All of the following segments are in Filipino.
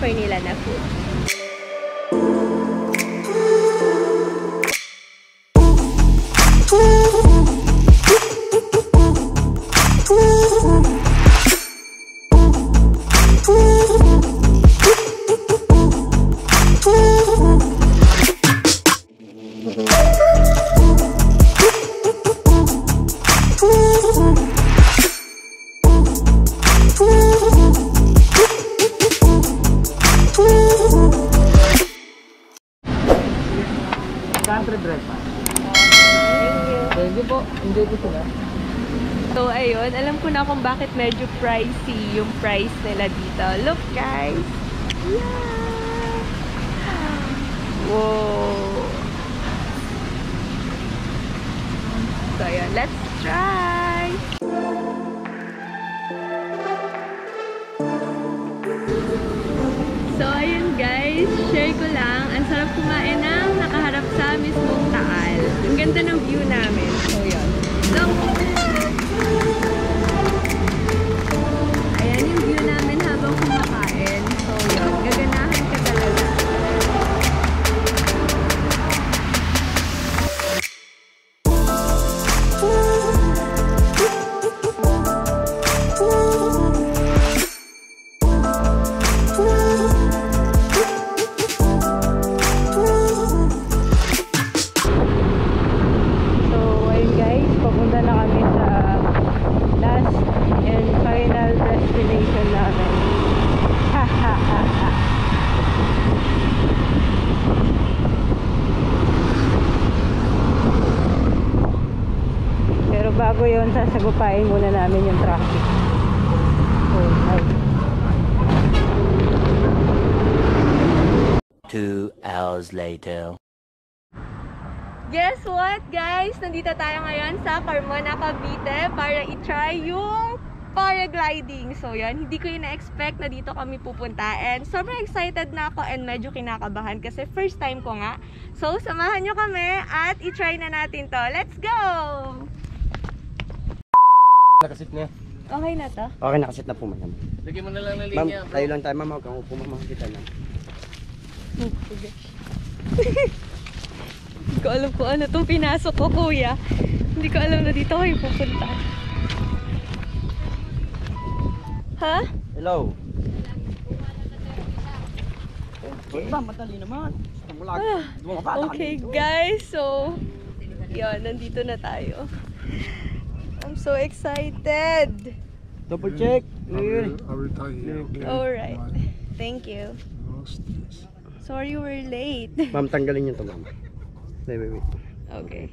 mga ina-offer nila na food. Country breakfast. Thank you. Po. Enjoy po sila. So, ayun. Alam ko na kung bakit medyo pricey yung price nila dito. Look, guys! Yeah! Whoa! So, ayun. Let's try! So, ayun guys. Share ko lang. Ang sarap kumain ganda ng view namin. So, yun. So, bago yon sasagupain muna namin yung traffic. So, ay. Two hours later. Guess what, guys? Nandito tayo ngayon sa Carmona, Cavite para i-try yung paragliding. So, yan. Hindi ko yung na-expect na dito kami pupunta. And sobrang excited na ako and medyo kinakabahan kasi first time ko nga. So, samahan nyo kami at i-try na natin to. Let's go! Nakasit na. Okay na to? Okay, nakasit na po ma'am. Lagyan mo na lang ng Ma'am, linya. bro. tayo lang tayo ma'am. Huwag kang upo ma'am. Kita na. Oh. Hindi ko alam kung ano itong pinasok ko, kuya. Hindi ko alam na dito kayo pupunta. Ha? Hello. Wait ma'am, madali naman. Ah, Okay, dito. guys. So, yun, nandito na tayo. I'm so excited. Double check. I will, I will tie here. Okay. Alright. Thank you. Lost this. Sorry we're late. Ma'am, tanggalin niyo to ma'am. Wait, wait, wait. Okay.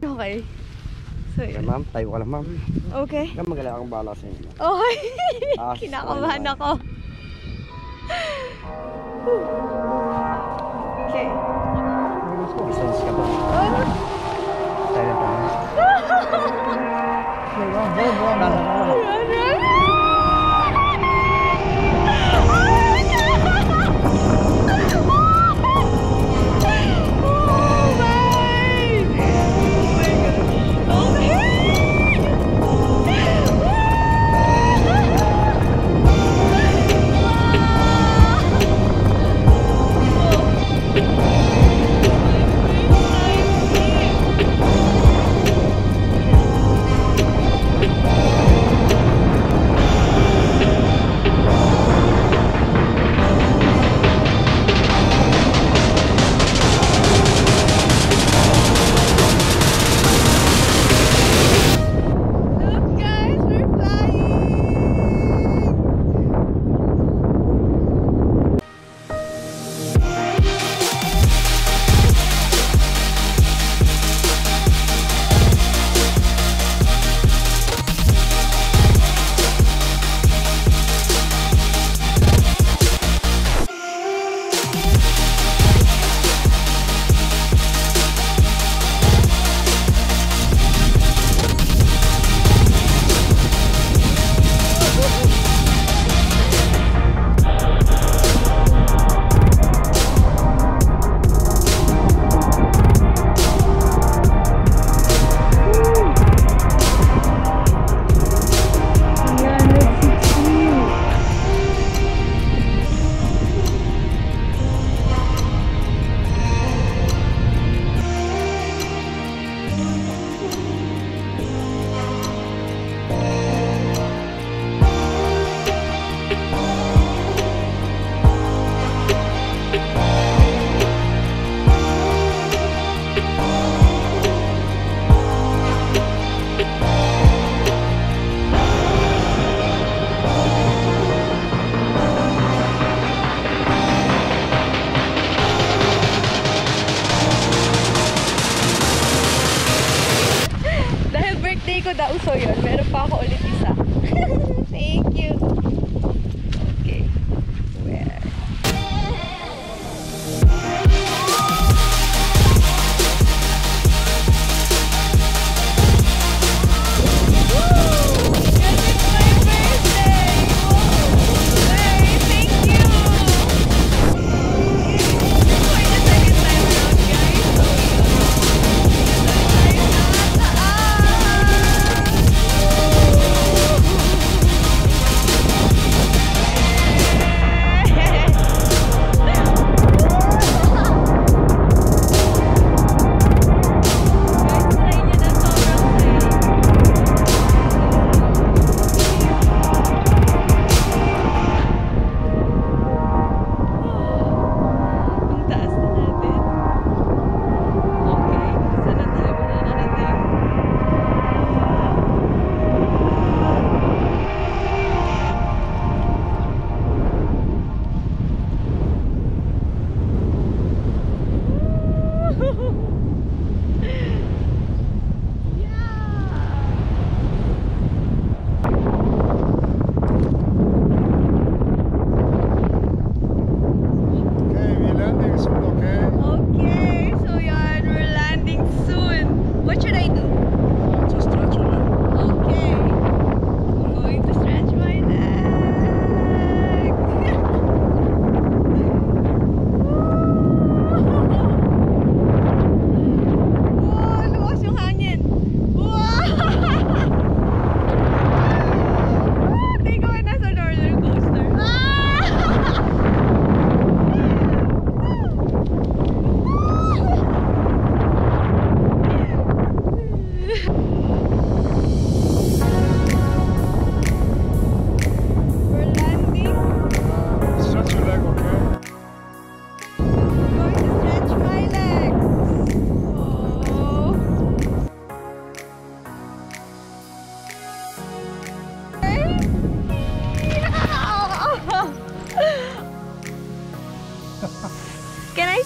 Okay. So, Okay, yun. ma'am, tayo ka lang ma'am. Okay. Kaya magala akong bala sa inyo. Okay. Ah, Kinakabahan ako. Okay. Distance ka ba? Oh, Tayo lang tayo. run, run. Oh, そう。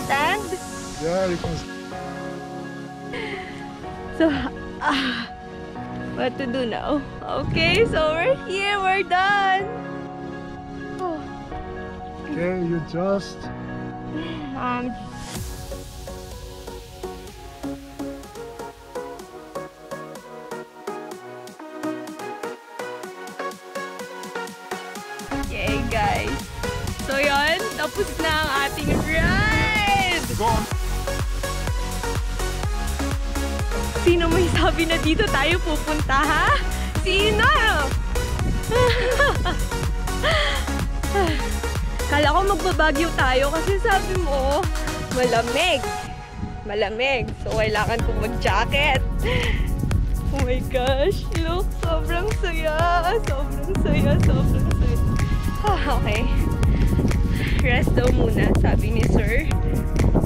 Stand? Yeah, you can. So, ah, what to do now? Okay, so we're here, we're done. Oh, Okay, you just. um, Tapos na ang ating ride! Sino may sabi na dito tayo pupunta, ha? Sino? Kala ko magbabagyo tayo kasi sabi mo, malamig. Malamig. So, kailangan kong mag-jacket. Oh my gosh. Look, sobrang saya. Sobrang saya, sobrang saya. Ah, okay. Rest daw muna, sabi ni sir.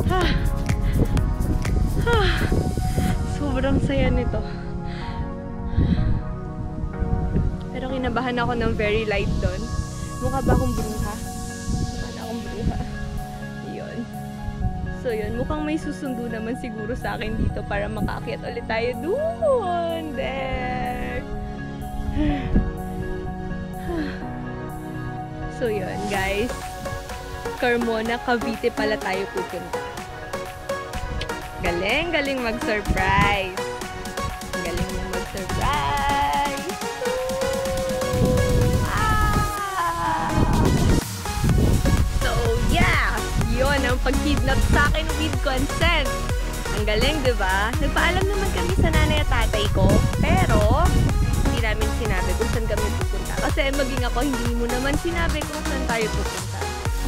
Ah. Ah. Sobrang saya nito. Pero kinabahan ako ng very light doon. Mukha ba akong bruha? Mukha na akong bruha. Yun. So yun, mukhang may susundo naman siguro sa akin dito para makaakyat ulit tayo doon. There. So yun, guys. Carmona, Cavite pala tayo pupunta. Galing, galing mag-surprise. Galing mo mag-surprise. Ah! So, yeah! Yun ang pag-kidnap sa akin with consent. Ang galing, di ba? Nagpaalam naman kami sa nanay at tatay ko, pero hindi namin sinabi kung saan kami pupunta. Kasi maging ako, hindi mo naman sinabi kung saan tayo pupunta.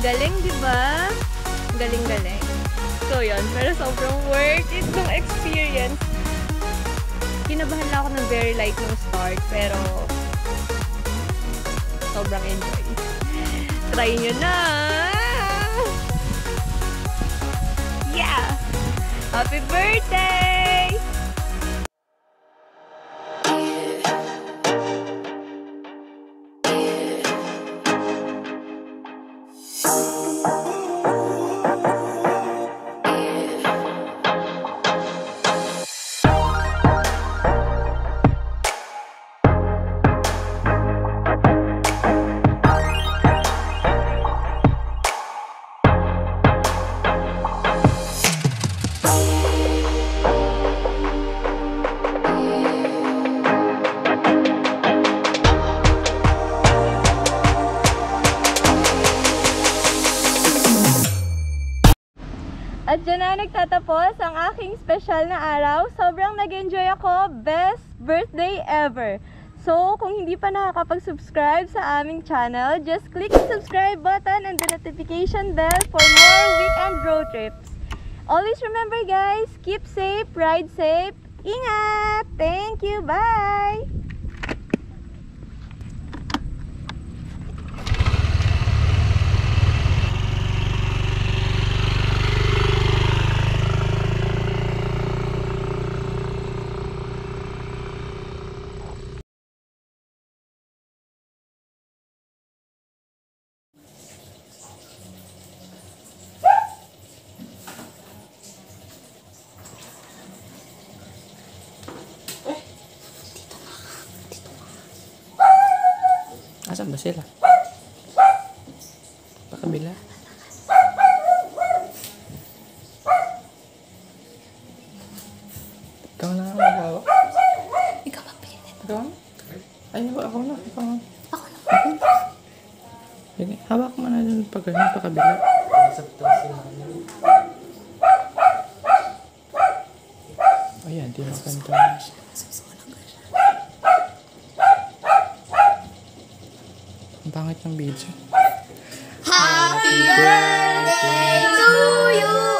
Galing, di ba? Galing-galing. So, yun. Pero sobrang worth it ng experience. Kinabahan lang ako ng very light nung start, pero sobrang enjoy. Try nyo na! Yeah! Happy birthday! At dyan na nagtatapos ang aking special na araw. Sobrang nag-enjoy ako. Best birthday ever. So, kung hindi pa nakakapag-subscribe sa aming channel, just click the subscribe button and the notification bell for more weekend road trips. Always remember guys, keep safe, ride safe, ingat! Thank you, bye! Asan ba sila? Pakabila. Ikaw na ang magawa. Ikaw magpilit. Ikaw na? Ay, ako na. Ikaw na. Ako na. Sige, hawak mo na dun pag ganun, pakabila. Ayan, di makanta. Ang pangit ng video. Happy birthday to you!